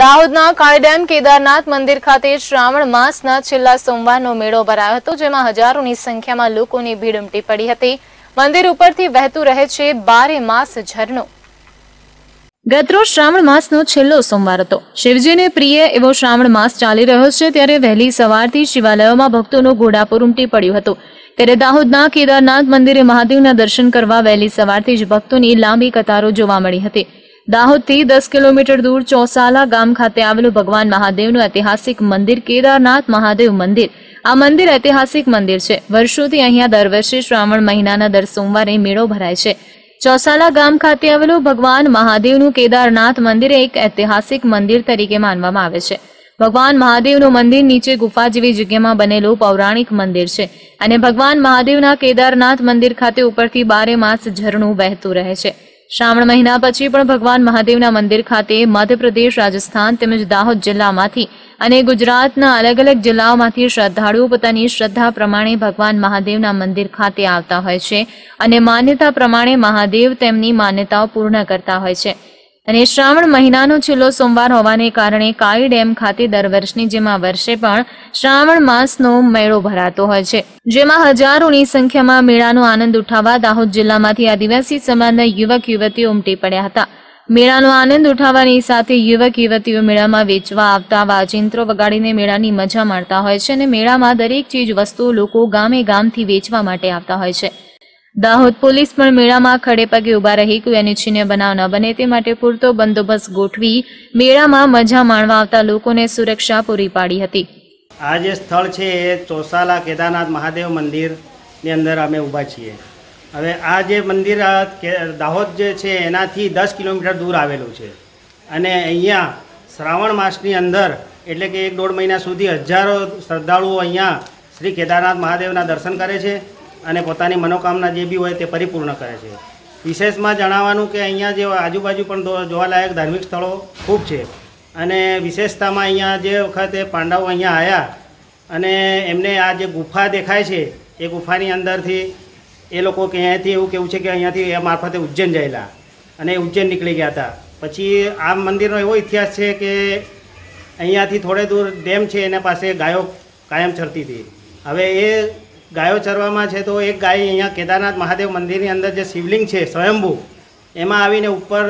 દાહોદના કાળીડેમ કેદારનાથ મંદિર ખાતે શ્રાવણ માસના છેલ્લા સોમવારનો મેળો ભરાયો હતો, જેમાં હજારોની સંખ્યામાં લોકોની ભીડ ઉમટી પડી હતી. મંદિર ઉપરથી વહેતું રહે છે બારે માસ ઝરણો. ગતરોજ શ્રાવણ માસનો છેલ્લો સોમવાર હતો. શિવજીને પ્રિય એવો શ્રાવણ માસ ચાલી રહ્યો છે, ત્યારે વહેલી સવારથી શિવાલયોમાં ભક્તોનો ઘોડાપુર ઉમટી પડ્યું હતું. ત્યારે દાહોદના કેદારનાથ મંદિરે મહાદેવના દર્શન કરવા વહેલી સવારથી જ ભક્તોની લાંબી કતારો જોવા મળી હતી. દાહોદથી દસ કિલોમીટર દૂર ચોસાલા ગામ ખાતે આવેલું ભગવાન મહાદેવનું ઐતિહાસિક મંદિર કેદારનાથ મહાદેવ મંદિર. આ મંદિર ઐતિહાસિક મંદિર છે. વર્ષોથી અહીંયા દર વર્ષે શ્રાવણ મહિનાના દર સોમવારે મેળો ભરાય છે. ચોસાલા ગામ ખાતે આવેલું ભગવાન મહાદેવનું કેદારનાથ મંદિર એક ઐતિહાસિક મંદિર તરીકે માનવામાં આવે છે. ભગવાન મહાદેવનું મંદિર નીચે ગુફા જેવી જગ્યામાં બનેલું પૌરાણિક મંદિર છે અને ભગવાન મહાદેવના કેદારનાથ મંદિર ખાતે ઉપરથી બારે માસ ઝરણું વહેતું રહે છે. શ્રાવણ મહિના પછી પણ ભગવાન મહાદેવના મંદિર ખાતે મધ્યપ્રદેશ, રાજસ્થાન તેમજ દાહોદ જિલ્લામાંથી અને ગુજરાતના અલગ અલગ જિલ્લાઓમાંથી શ્રદ્ધાળુઓ પોતાની શ્રદ્ધા પ્રમાણે ભગવાન મહાદેવના મંદિર ખાતે આવતા હોય છે અને માન્યતા પ્રમાણે મહાદેવ તેમની માન્યતાઓ પૂર્ણ કરતા હોય છે. અને શ્રાવણ મહિનાનો છેલ્લો સોમવાર હોવાને કારણે કાળી ડેમ ખાતે દર વર્ષની જેમ આ વર્ષે પણ શ્રાવણ માસનો મેળો ભરાતો હોય છે. જેમાં હજારોની સંખ્યામાં મેળાનો આનંદ ઉઠાવવા દાહોદ જિલ્લામાંથી આદિવાસી સમાજના યુવક યુવતીઓ ઉમટી પડ્યા હતા. મેળાનો આનંદ ઉઠાવવાની સાથે યુવક યુવતીઓ મેળામાં વેચવા આવતા વાજિંત્રો વગાડીને મેળાની મજા માણતા હોય છે અને મેળામાં દરેક ચીજ વસ્તુઓ લોકો ગામે ગામથી વેચવા માટે આવતા હોય છે. દાહોદ પોલીસ પણ મેળામાં ખડે પગે ઊભા રહી કોઈ અનિચ્છનીય બનાવ ન બને તે માટે પૂરતો બંદોબસ્ત ગોઠવી મેળામાં મજા માણવા આવતા લોકોને સુરક્ષા પૂરી પાડી હતી. આ જે સ્થળ છે એ ચોસાલા કેદારનાથ મહાદેવ મંદિરની અંદર અમે ઊભા છીએ. હવે આ જે મંદિર દાહોદ જે છે એનાથી દસ કિલોમીટર દૂર આવેલું છે. અને અહીંયા શ્રાવણ માસની અંદર, એટલે કે એક દોઢ મહિના સુધી હજારો શ્રદ્ધાળુઓ અહીંયા શ્રી કેદારનાથ મહાદેવના દર્શન કરે છે. અને પોતાની મનોકામના જે બી હોય તે પરિપૂર્ણ કરે છે. વિશેષમાં જણાવવાનું કે અહીંયા જે આજુબાજુ પણ જોવાલાયક ધાર્મિક સ્થળો ખૂબ છે. અને વિશેષતામાં અહીંયા જે વખતે પાંડવો અહીંયા આવ્યા અને એમને આ જે ગુફા દેખાય છે, એ ગુફાની અંદરથી એ લોકો કે અહીંયાથી એવું કેવું છે કે અહીંયાથી એ મારફતે ઉજ્જૈન ગયેલા અને ઉજ્જૈન નીકળી ગયા હતા. પછી આ મંદિરનો એવો ઇતિહાસ છે કે અહીંયાથી થોડે દૂર ડેમ છે, એના પાસે ગાયો કાયમ ચરતી હતી. હવે એ ગાયો ચરવામાં છે તો એક ગાય અહીંયા કેદારનાથ મહાદેવ મંદિરની અંદર જે શિવલિંગ છે, સ્વયંભૂ, એમાં આવીને ઉપર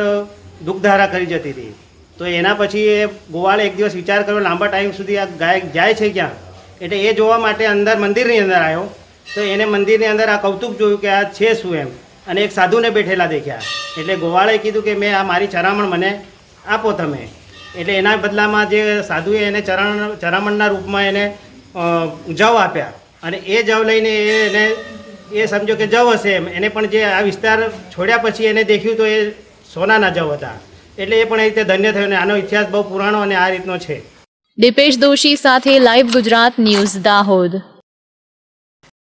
દુઃખધારા કરી જતી હતી. તો એના પછી એ ગોવાળે એક દિવસ વિચાર કર્યો, લાંબા ટાઈમ સુધી આ ગાય જાય છે ક્યાં? એટલે એ જોવા માટે અંદર મંદિરની અંદર આવ્યો. તો એને મંદિરની અંદર આ કૌતુક જોયું કે આ છે શું એમ? અને એક સાધુને બેઠેલા દેખ્યા. એટલે ગોવાળે કીધું કે મેં આ મારી ચરામણ મને આપો તમે. એટલે એના બદલામાં જે સાધુએ એને ચરણ, ચરામણના રૂપમાં એને જવ આપ્યા. અને એ જવ લઈને એને એ સમજો કે જવ હશે એમ. એને પણ જે આ વિસ્તાર છોડ્યા પછી એને દેખ્યું તો એ સોનાના જવ હતા. એટલે એ પણ એ રીતે ધન્ય થયો અને આનો ઇતિહાસ બહુ પુરાણો અને આ રીતનો છે. દીપેશ દોશી સાથે લાઈવ ગુજરાત ન્યૂઝ દાહોદ.